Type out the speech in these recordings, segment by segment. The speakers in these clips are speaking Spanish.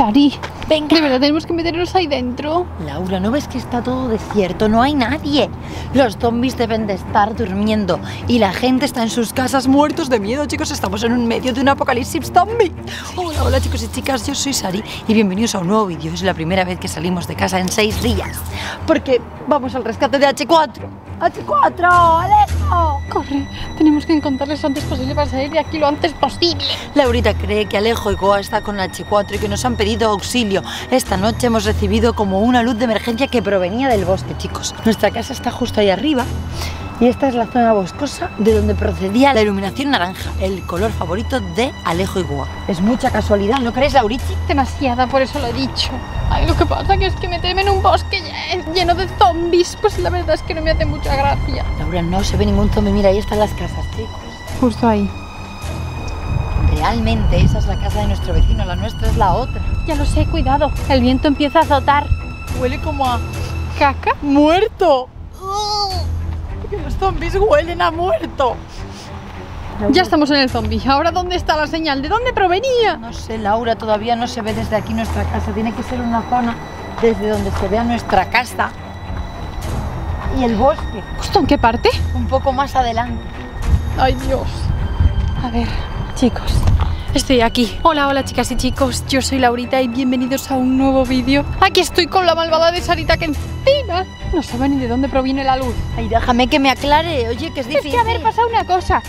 Sari, Venga. de verdad tenemos que meternos ahí dentro. Laura, ¿no ves que está todo desierto? No hay nadie. Los zombies deben de estar durmiendo y la gente está en sus casas muertos de miedo, chicos. Estamos en un medio de un apocalipsis zombie. Hola, hola chicos y chicas, yo soy Sari y bienvenidos a un nuevo vídeo. Es la primera vez que salimos de casa en seis días porque vamos al rescate de H4. ¡H4! Corre, tenemos que encontrarles antes posible para salir de aquí lo antes posible. Laurita cree que Alejo y Goa está con H4 y que nos han pedido auxilio. Esta noche hemos recibido como una luz de emergencia que provenía del bosque, chicos. Nuestra casa está justo ahí arriba y esta es la zona boscosa de donde procedía la iluminación naranja, el color favorito de Alejo y Goa. Es mucha casualidad, ¿no crees, Lauriti? Demasiada, por eso lo he dicho. Ay, lo que pasa que es que meterme en un bosque lle- lleno de zombies, pues la verdad es que no me hace mucha gracia. Laura, no se ve ningún zombie. Mira, ahí están las casas, chicos. Justo ahí. Realmente esa es la casa de nuestro vecino, la nuestra es la otra. Ya lo sé, cuidado. El viento empieza a azotar. Huele como a ¿Caca? muerto. Que los zombies huelen a muerto. Ya estamos en el zombie. Ahora, ¿dónde está la señal? ¿De dónde provenía? No sé, Laura, todavía no se ve desde aquí nuestra casa. Tiene que ser una zona desde donde se vea nuestra casa y el bosque, ¿Justo en qué parte? un poco más adelante. Ay, Dios. A ver, chicos. Estoy aquí. Hola, hola chicas y chicos. Yo soy Laurita y bienvenidos a un nuevo vídeo. Aquí estoy con la malvada de Sarita que encima no sabe ni de dónde proviene la luz. Ay, déjame que me aclare. Oye, que es Es difícil. que a ver, pasa una cosa.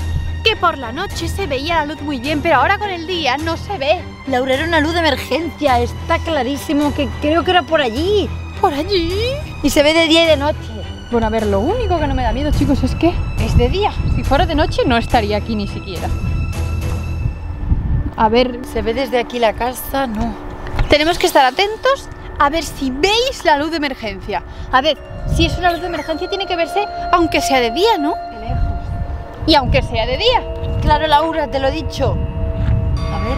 Que por la noche se veía la luz muy bien, pero ahora con el día no se ve. Laura, era una luz de emergencia. Está clarísimo que creo que era por allí. ¿Por allí? Y se ve de día y de noche. Bueno, a ver, lo único que no me da miedo, chicos, es que es de día. Si fuera de noche no estaría aquí ni siquiera. A ver, Se ve desde aquí la casa, no. Tenemos que estar atentos a ver si veis la luz de emergencia. A ver, si es una luz de emergencia tiene que verse aunque sea de día, ¿no? Qué lejos. Y aunque sea de día. Claro, Laura, te lo he dicho. A ver,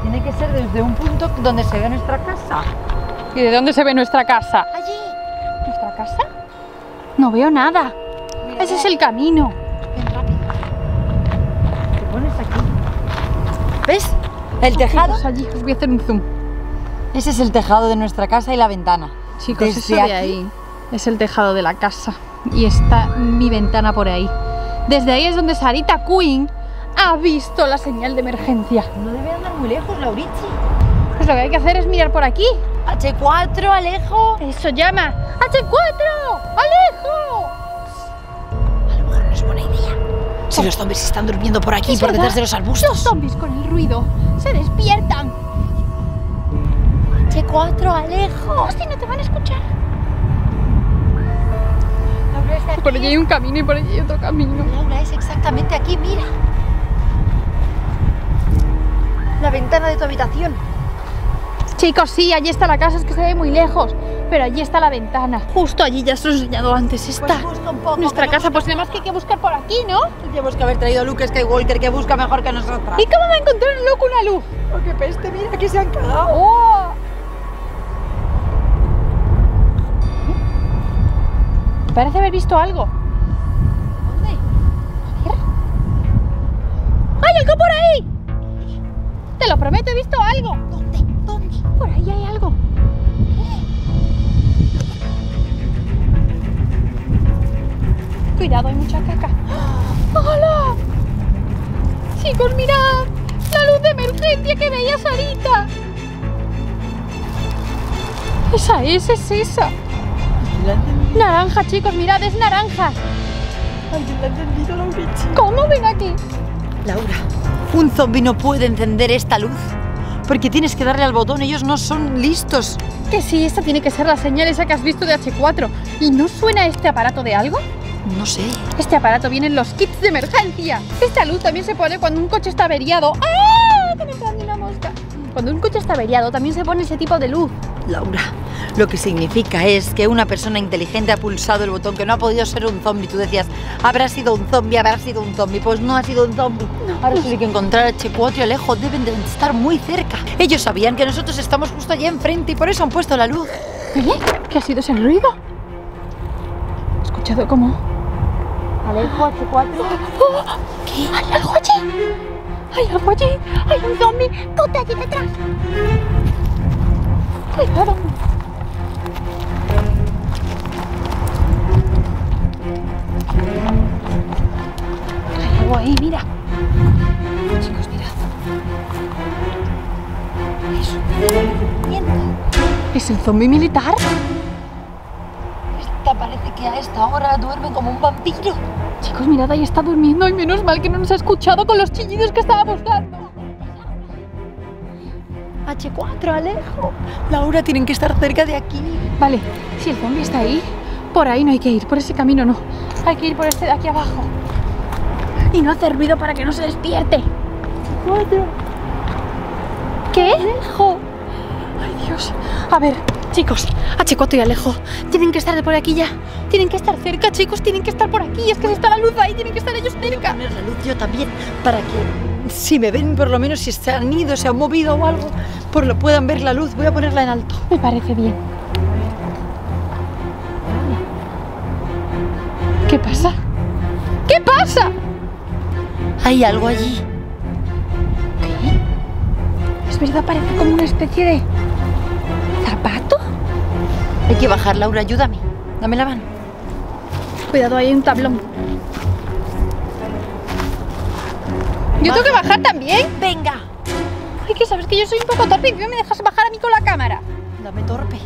tiene que ser desde un punto donde se ve nuestra casa. ¿Y de dónde se ve nuestra casa? Allí. ¿Nuestra casa? No veo nada. Mira, Ese es el camino. Ven rápido. Te pones aquí. ¿Ves? El tejado. Allí, voy a hacer un zoom. Ese es el tejado de nuestra casa y la ventana. Chicos, Desde eso de aquí- ahí es el tejado de la casa. Y está mi ventana por ahí. Desde ahí es donde Sarita Queen ha visto la señal de emergencia. No debe andar muy lejos, Laurici. Pues lo que hay que hacer es mirar por aquí. H4, Alejo. Eso llama. ¡H4! ¡Alejo! Si los zombies están durmiendo por aquí, por verdad. detrás de los Los arbustos. zombies con el ruido se despiertan. H4, Alejo. Hostia, no te van a escuchar. Laura, aquí. Por allí hay un camino y por allí hay otro camino. Laura, es exactamente aquí, mira. La ventana de tu habitación. Chicos, sí, allí está la casa, es que se ve muy lejos. Pero allí está la ventana. Justo allí, ya os lo he enseñado antes. Está Pues un poco. nuestra casa. Pues nada más que hay que buscar por aquí, ¿no? Tendríamos que haber traído a Luke Skywalker, que busca mejor que nosotras. ¿Y cómo va a encontrar un loco una luz? Oh, qué peste, mira que se han cagado. ¡Oh! Parece haber visto algo. ¿Dónde? A ver. ¡Hay algo por ahí! Te lo prometo, he visto algo. ¿Dónde? ¿Dónde? Por ahí hay algo. Cuidado, hay mucha caca. ¡Hola! Chicos, mirad. La luz de emergencia que veía Sarita. Esa es, es esa. Naranja, chicos, mirad, es naranja. ¿Alguien la ha encendido, Laurici? ¿Cómo ven aquí? Laura, un zombi no puede encender esta luz. Porque tienes que darle al botón, ellos no son listos. Que sí, esta tiene que ser la señal esa que has visto de H4. ¿Y no suena este aparato de algo? No sé. Este aparato viene en los kits de emergencia. Esta luz también se pone cuando un coche está averiado. ¡Ah! Que me prende una mosca. Cuando un coche está averiado también se pone ese tipo de luz. Laura, lo que significa es que una persona inteligente ha pulsado el botón que no ha podido ser un zombie. Tú decías, habrá sido un zombie, habrá sido un zombie. Pues no ha sido un zombie. Ahora solo hay que encontrar a H4 y Alejo. Deben de estar muy cerca. Ellos sabían que nosotros estamos justo allí enfrente y por eso han puesto la luz. ¿Qué ha sido ese ruido? He escuchado como... Alejo, H4. ¿Qué? ¿Hay algo allí? ¿Hay algo allí? ¿Hay un zombie? ¡Ponte allí detrás! Cuidado. Hay algo ahí, mira. Chicos, mirad. Es un movimiento. ¿Es el zombie militar? Que a esta hora duerme como un vampiro. Chicos, mirad, ahí está durmiendo y menos mal que no nos ha escuchado con los chillidos que estábamos dando. H4, Alejo. Laura, tienen que estar cerca de aquí. Vale, si el zombie está ahí, por ahí no hay que ir, por ese camino no. Hay que ir por este de aquí abajo. Y no hacer ruido para que no se despierte. Cuatro. ¿Qué? Alejo. Ay, Dios. A ver, chicos, H4 y Alejo, tienen que estar de por aquí ya. Tienen que estar cerca, chicos, tienen que estar por aquí. Es que si está la luz ahí, tienen que estar ellos cerca. Poner la luz yo también para que si me ven por lo menos si se han ido, se han movido o algo, por lo puedan ver la luz. Voy a ponerla en alto. Me parece bien. ¿Qué pasa? ¿Qué pasa? Hay algo allí. Es verdad, parece como una especie de zapato. Hay que bajar, Laura, ayúdame. Dame la mano. Cuidado, ahí hay un tablón. Yo tengo que bajar también. Venga. Ay, que sabes que yo soy un poco torpe y me dejas bajar a mí con la cámara. Dame torpe.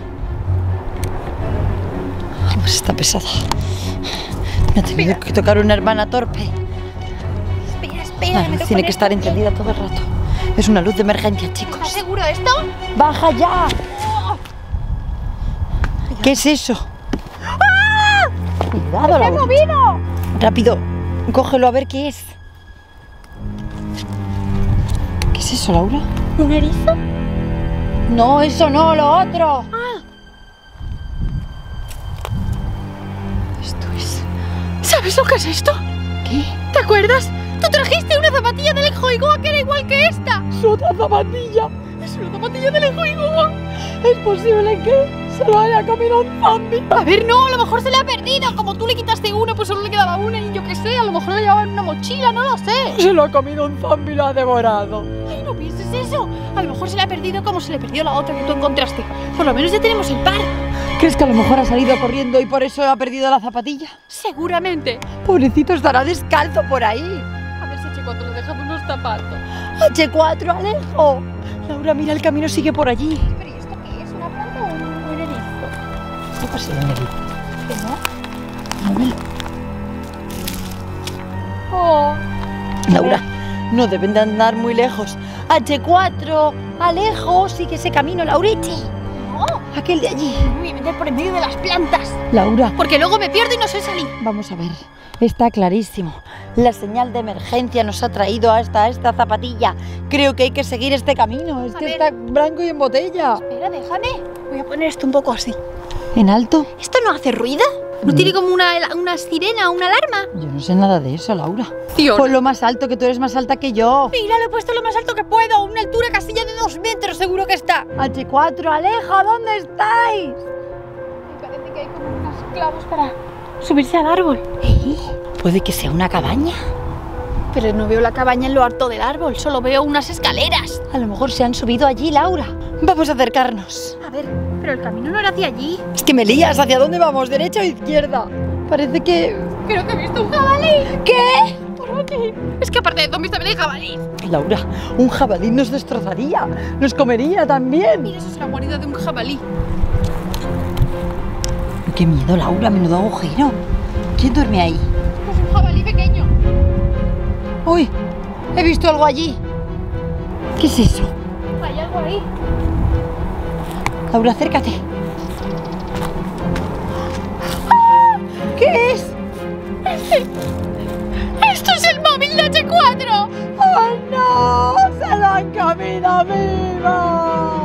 Ay, pues está pesada. Me ha tenido que tocar una hermana torpe. Espera, espera. Tiene que estar encendida todo el rato. Es una luz de emergencia, ¿Estás chicos. seguro de esto? ¡Baja ya! ¿Qué es eso? Cuidado, ¡Se ha movido! Rápido, cógelo a ver qué es. ¿Qué es eso, Laura? ¿Un erizo? No, eso no, lo otro. Esto es. ¿Sabes lo que es esto? ¿Qué? ¿Te acuerdas? Tú trajiste una zapatilla del Lejoigoa que era igual que esta. Es otra zapatilla. Es una zapatilla del Lejoigoa. Es posible que se lo haya comido un zombie. A ver, no, a lo mejor se le ha perdido. Como tú le quitaste una, pues solo le quedaba una y yo qué sé, a lo mejor la llevaba en una mochila, no lo sé. Se lo ha comido un zombie y lo ha devorado. Ay, no pienses eso. A lo mejor se le ha perdido como se le perdió la otra que tú encontraste. Por lo menos ya tenemos el par. ¿Crees que a lo mejor ha salido corriendo y por eso ha perdido la zapatilla? Seguramente. Pobrecito, estará descalzo por ahí. A ver si Chico le dejamos unos zapatos. H4, Alejo. Laura, mira, el camino sigue por allí. ¿Qué pasa en el ¿Que no? móvil? Oh. Laura, no deben de andar muy lejos. H4, Alejo, sigue ese camino, Lauriti. No. Aquel de allí. Me voy a meter por en medio de las plantas. Laura, Porque luego me pierdo y no sé salir. vamos a ver. Está clarísimo. La señal de emergencia nos ha traído hasta esta zapatilla. Creo que hay que seguir este camino. Es A que ver. está blanco y en botella. Espera, déjame. Voy a poner esto un poco así. ¿En alto? ¿Esto no hace ruido? ¿No tiene como una, una sirena o una alarma? Yo no sé nada de eso, Laura. Tío. Ponlo más alto, que tú eres más alta que yo. Mira, lo he puesto lo más alto que puedo. Una altura casi ya de dos metros, seguro que está. H4, Alejo, ¿dónde estáis? Me parece que hay como unos clavos para subirse al árbol. ¿Eh? Puede que sea una cabaña. Pero no veo la cabaña en lo alto del árbol, solo veo unas escaleras. A lo mejor se han subido allí, Laura. Vamos a acercarnos. A ver, pero el camino no era hacia allí. Es que me lías. ¿Hacia dónde vamos? ¿Derecha o izquierda? Parece que... Creo que he visto un jabalí. ¿Qué? Por aquí. Es que aparte de zombies también hay jabalí. Laura, un jabalí nos destrozaría. Nos comería también. Mira, eso es la guarida de un jabalí. Qué miedo, Laura. Menudo agujero. ¿Quién duerme ahí? Es un jabalí pequeño. Uy, he visto algo allí. ¿Qué es eso? Hay algo ahí. Laura, acércate. ¿Qué es? ¡Esto es el móvil de H4! ¡Oh, no! ¡Se lo han comido vivo!